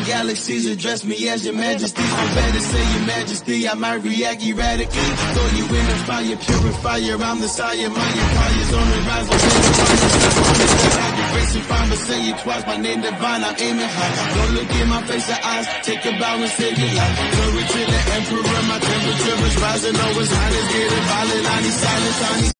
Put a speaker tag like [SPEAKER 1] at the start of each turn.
[SPEAKER 1] like galaxies address me as your majesty. I better say your majesty, I might react erratically. Throw you in the fire, purifier, I'm the sire. My empire's on the rise, like the Racing fine, but say it twice, my name divine, I'm aiming high. Don't look in my face or eyes, take a bow and say goodnight. Glory to the emperor, my temperature is rising, always hot, it's getting violent, I need silence, I need